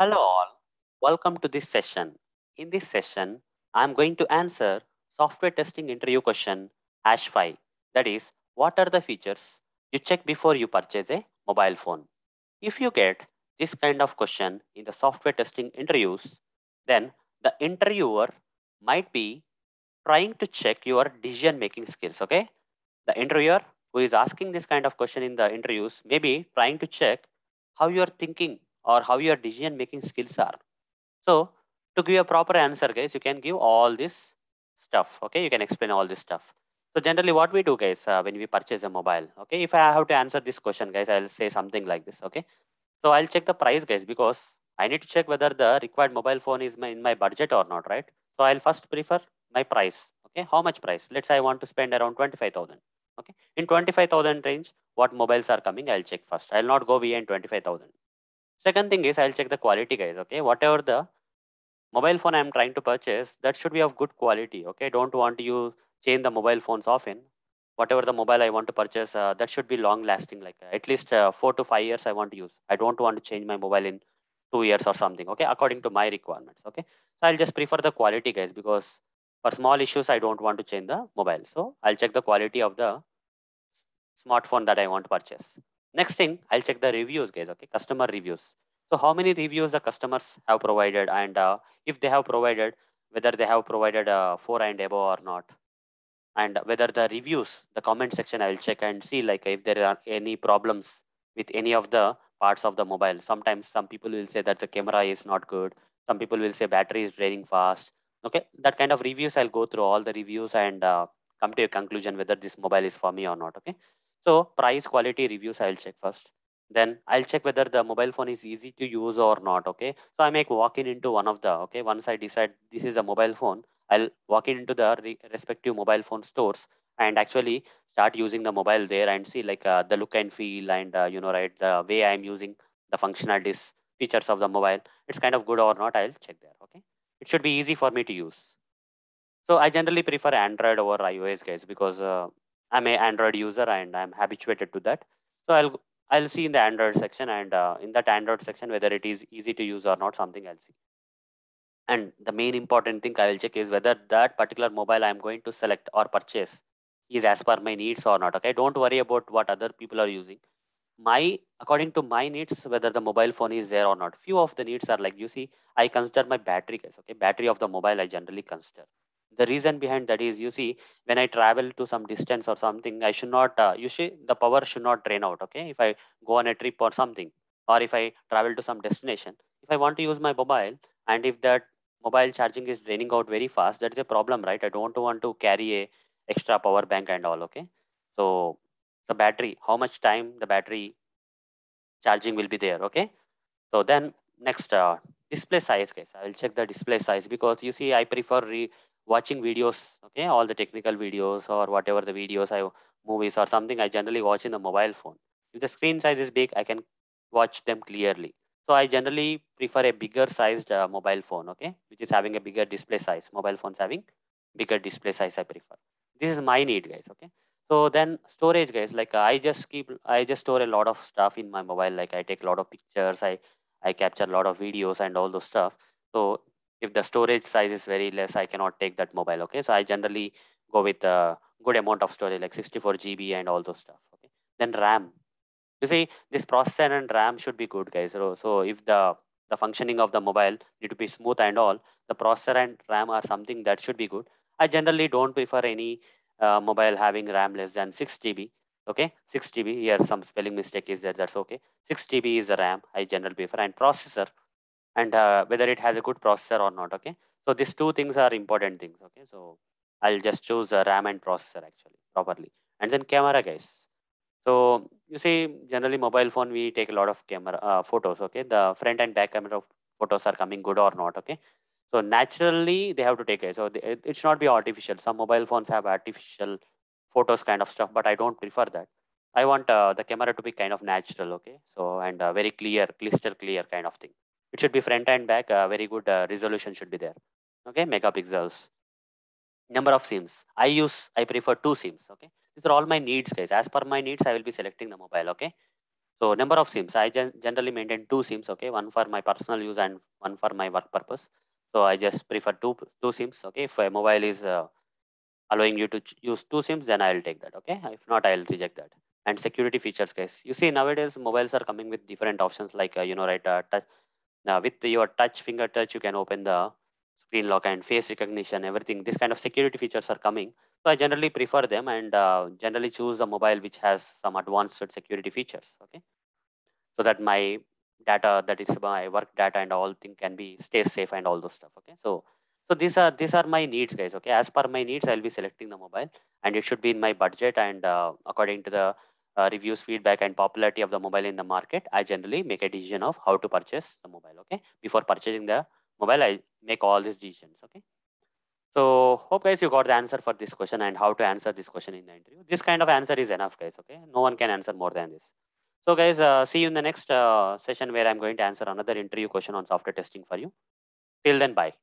Hello all, welcome to this session. In this session, I'm going to answer software testing interview question hash 5. That is, what are the features you check before you purchase a mobile phone? If you get this kind of question in the software testing interviews, then the interviewer might be trying to check your decision making skills. Okay. The interviewer who is asking this kind of question in the interviews may be trying to check how you are thinking or how your decision making skills are. So to give a proper answer, guys, you can give all this stuff. Okay, you can explain all this stuff. So generally what we do, guys, uh, when we purchase a mobile, okay, if I have to answer this question, guys, I'll say something like this. Okay, so I'll check the price, guys, because I need to check whether the required mobile phone is in my budget or not, right? So I'll first prefer my price. Okay, how much price? Let's say I want to spend around 25,000. Okay, in 25,000 range, what mobiles are coming? I'll check first. I'll not go beyond 25,000. Second thing is I'll check the quality guys. Okay. Whatever the mobile phone I'm trying to purchase, that should be of good quality. Okay. Don't want to you change the mobile phones often. Whatever the mobile I want to purchase, uh, that should be long lasting, like at least uh, four to five years I want to use. I don't want to change my mobile in two years or something. Okay. According to my requirements. Okay. So I'll just prefer the quality guys because for small issues, I don't want to change the mobile. So I'll check the quality of the smartphone that I want to purchase. Next thing, I'll check the reviews, guys. Okay, customer reviews. So how many reviews the customers have provided, and uh, if they have provided, whether they have provided uh, four and above or not, and whether the reviews, the comment section, I will check and see like if there are any problems with any of the parts of the mobile. Sometimes some people will say that the camera is not good. Some people will say battery is draining fast. Okay, that kind of reviews, I'll go through all the reviews and uh, come to a conclusion whether this mobile is for me or not. Okay. So price quality reviews I'll check first. Then I'll check whether the mobile phone is easy to use or not. Okay. So I make walk in into one of the, okay. Once I decide this is a mobile phone, I'll walk in into the re respective mobile phone stores and actually start using the mobile there and see like uh, the look and feel and uh, you know, right, the way I'm using the functionalities, features of the mobile. It's kind of good or not. I'll check there. Okay. It should be easy for me to use. So I generally prefer Android over iOS guys because uh, I'm a Android user and I'm habituated to that. So I'll I'll see in the Android section and uh, in that Android section whether it is easy to use or not something I'll see. And the main important thing I will check is whether that particular mobile I'm going to select or purchase is as per my needs or not. Okay, don't worry about what other people are using. My according to my needs, whether the mobile phone is there or not. Few of the needs are like you see, I consider my battery. Okay, battery of the mobile I generally consider the reason behind that is you see when i travel to some distance or something i should not uh, you see the power should not drain out okay? If i go on a trip or something or if i travel to some destination if i want to use my mobile and if that mobile charging is draining out very fast that is a problem right? I don't want to carry a extra power bank and all okay? So the battery how much time the battery charging will be there okay? So then next uh, display size guys. I will check the display size because you see i prefer re watching videos okay? All the technical videos or whatever the videos i movies or something i generally watch in the mobile phone. If the screen size is big i can watch them clearly. So i generally prefer a bigger sized uh, mobile phone okay? Which is having a bigger display size. Mobile phones having bigger display size i prefer. This is my need guys okay? So then storage guys like i just keep i just store a lot of stuff in my mobile. Like i take a lot of pictures. I i capture a lot of videos and all those stuff. So if the storage size is very less i cannot take that mobile okay? So i generally go with a good amount of storage like 64 gb and all those stuff okay? Then ram. You see this processor and ram should be good guys. So, so if the the functioning of the mobile need to be smooth and all the processor and ram are something that should be good. I generally don't prefer any uh, mobile having ram less than 6 gb okay? 6 gb here some spelling mistake is there that's okay. 6 gb is the ram i generally prefer. And processor and uh, whether it has a good processor or not okay? So these two things are important things okay? So i'll just choose a ram and processor actually properly. And then camera guys. So you see generally mobile phone we take a lot of camera uh, photos okay? The front and back camera photos are coming good or not okay? So naturally they have to take it so they, it, it should not be artificial. Some mobile phones have artificial photos kind of stuff but i don't prefer that. I want uh, the camera to be kind of natural okay? So and uh, very clear crystal clear kind of thing it should be front and back uh, very good uh, resolution should be there okay megapixels number of sims i use i prefer two sims okay these are all my needs guys as per my needs i will be selecting the mobile okay So number of SIMs, I gen generally maintain two SIMs, okay, one for my personal use and one for my work purpose. So I just prefer two two SIMs, okay. If a mobile is uh, allowing you to use two SIMs, then I'll take that, okay. If not, I'll reject that. And security features, guys. You see nowadays mobiles are coming with different options like uh, you know right uh. Now with your touch finger touch, you can open the screen lock and face recognition, everything. This kind of security features are coming. So I generally prefer them and uh, generally choose a mobile which has some advanced security features. Okay, so that my data, that is my work data and all thing can be stay safe and all those stuff. Okay, so so these are these are my needs, guys. Okay, as per my needs, I'll be selecting the mobile and it should be in my budget and uh, according to the uh, reviews, feedback, and popularity of the mobile in the market, I generally make a decision of how to purchase the mobile. Okay, before purchasing the mobile, I make all these decisions. Okay. So hope guys you got the answer for this question and how to answer this question in the interview. This kind of answer is enough guys. Okay. No one can answer more than this. So guys, uh, see you in the next uh, session where I'm going to answer another interview question on software testing for you. Till then, bye.